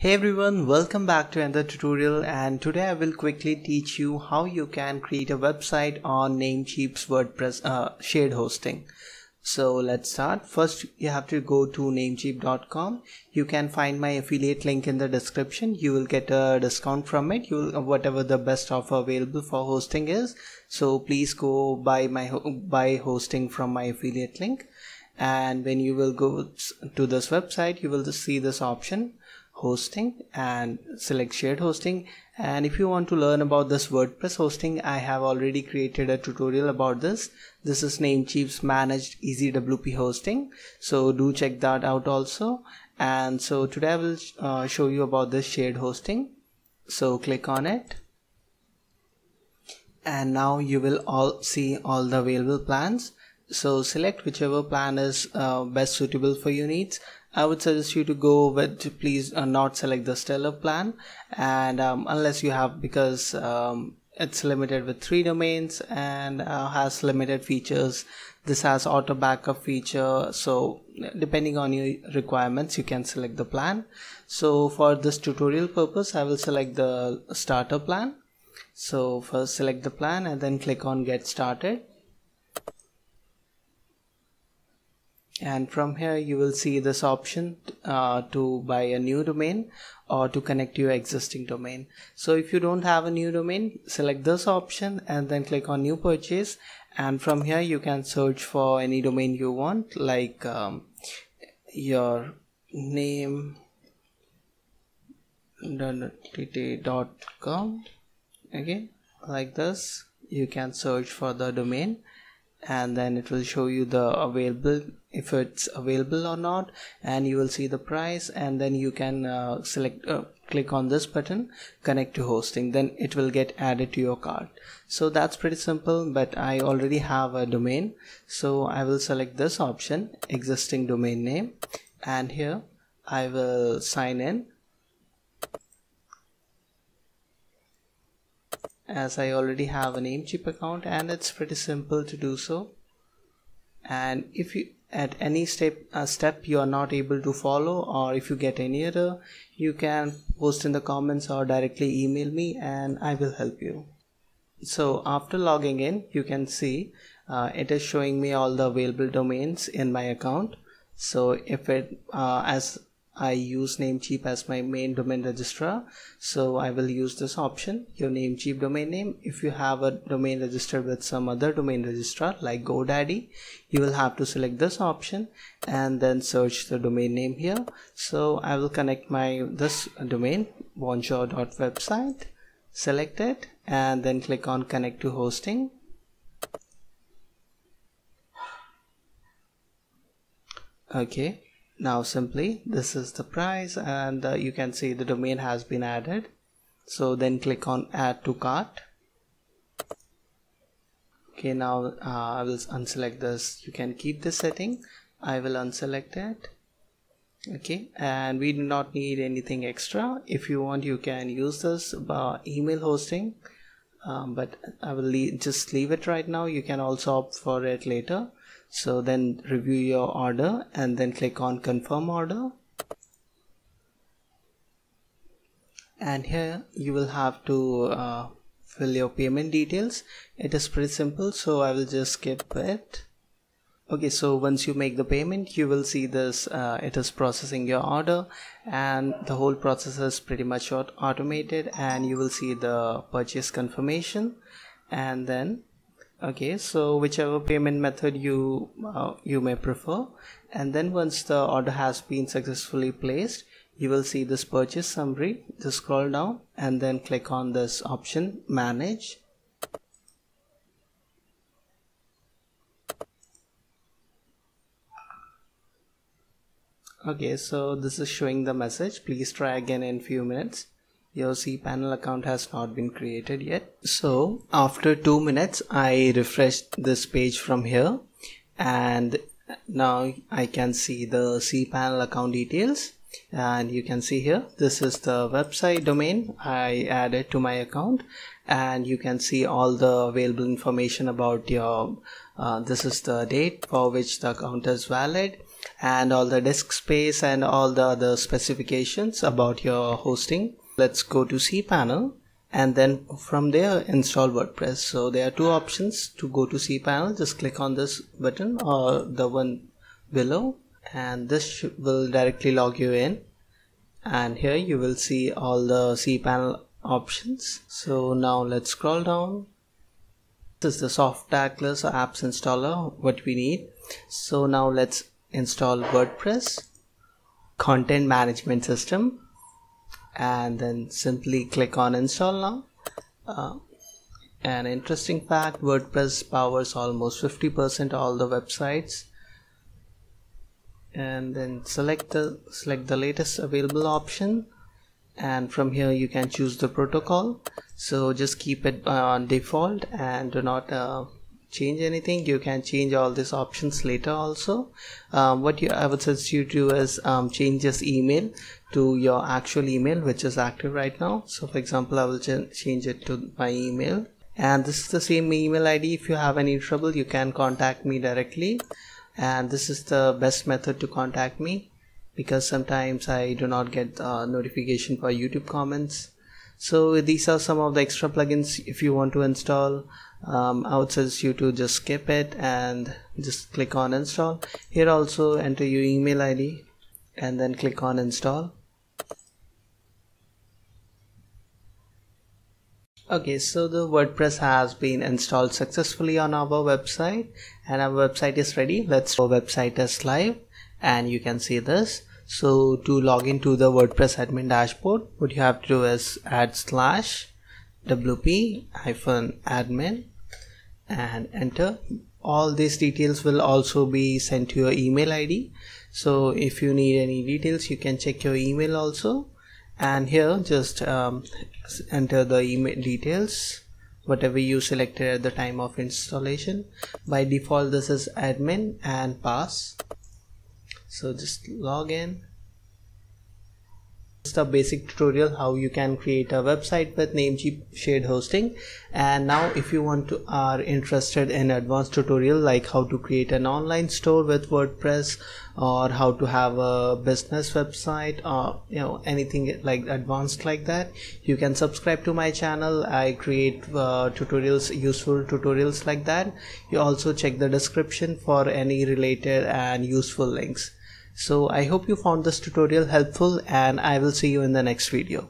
Hey everyone, welcome back to another tutorial and today I will quickly teach you how you can create a website on Namecheap's WordPress uh, shared hosting. So let's start. First you have to go to namecheap.com. You can find my affiliate link in the description. You will get a discount from it. You will whatever the best offer available for hosting is. So please go buy my buy hosting from my affiliate link and when you will go to this website you will see this option hosting and select shared hosting. And if you want to learn about this WordPress hosting I have already created a tutorial about this. This is Namecheap's managed EasyWP hosting. So do check that out also. And so today I will uh, show you about this shared hosting. So click on it. And now you will all see all the available plans. So select whichever plan is uh, best suitable for your needs I would suggest you to go with please uh, not select the stellar plan. And um, unless you have because um, it's limited with three domains and uh, has limited features. This has auto backup feature. So depending on your requirements you can select the plan. So for this tutorial purpose I will select the starter plan. So first select the plan and then click on get started and from here you will see this option uh, to buy a new domain or to connect to your existing domain. So if you don't have a new domain select this option and then click on new purchase. And from here you can search for any domain you want like um, your name Dot com. Okay like this you can search for the domain and then it will show you the available if it's available or not and you will see the price and then you can uh, select uh, click on this button connect to hosting. Then it will get added to your cart. So that's pretty simple but I already have a domain. So I will select this option existing domain name and here I will sign in as I already have a Namecheap account and it's pretty simple to do so. And if you at any step uh, step you are not able to follow or if you get any error you can post in the comments or directly email me and I will help you. So after logging in you can see uh, it is showing me all the available domains in my account. So if it uh, as I use Namecheap as my main domain registrar so I will use this option your Namecheap domain name. If you have a domain registered with some other domain registrar like GoDaddy you will have to select this option and then search the domain name here. So I will connect my this domain bonjour.website select it and then click on connect to hosting. Okay now simply this is the price and uh, you can see the domain has been added. So then click on add to cart. Okay now uh, I will unselect this. You can keep this setting. I will unselect it. Okay and we do not need anything extra. If you want you can use this uh, email hosting. Um, but I will just leave it right now. You can also opt for it later so then review your order and then click on confirm order. And here you will have to uh, fill your payment details. It is pretty simple so I will just skip it. Okay so once you make the payment you will see this uh, it is processing your order and the whole process is pretty much automated and you will see the purchase confirmation. And then okay so whichever payment method you uh, you may prefer. And then once the order has been successfully placed you will see this purchase summary. Just scroll down and then click on this option manage. Okay so this is showing the message. Please try again in few minutes your cPanel account has not been created yet. So after two minutes, I refreshed this page from here. And now I can see the cPanel account details. And you can see here this is the website domain I added to my account. And you can see all the available information about your uh, this is the date for which the account is valid. And all the disk space and all the other specifications about your hosting let's go to cpanel and then from there install WordPress. So there are two options to go to cpanel just click on this button or the one below and this will directly log you in. And here you will see all the cpanel options. So now let's scroll down. This is the Softaculous or apps installer what we need. So now let's install WordPress content management system and then simply click on install now. Uh, an interesting fact WordPress powers almost 50% all the websites. And then select the select the latest available option. And from here you can choose the protocol. So just keep it on default and do not uh, change anything you can change all these options later also. Um, what you I would suggest you do is um, change this email to your actual email which is active right now. So for example I will change it to my email. And this is the same email ID if you have any trouble you can contact me directly. And this is the best method to contact me because sometimes I do not get uh, notification for YouTube comments so these are some of the extra plugins if you want to install. Um, I would suggest you to just skip it and just click on install. Here also enter your email ID and then click on install. Okay so the WordPress has been installed successfully on our website and our website is ready. Let's our website is live and you can see this so to log into the WordPress admin dashboard what you have to do is add slash wp hyphen admin and enter. All these details will also be sent to your email id so if you need any details you can check your email also. And here just um, enter the email details whatever you selected at the time of installation. By default this is admin and pass so just log in. Just a basic tutorial how you can create a website with Namecheap shared hosting. And now if you want to are interested in advanced tutorial like how to create an online store with WordPress or how to have a business website or you know anything like advanced like that you can subscribe to my channel. I create uh, tutorials useful tutorials like that. You also check the description for any related and useful links so I hope you found this tutorial helpful and I will see you in the next video.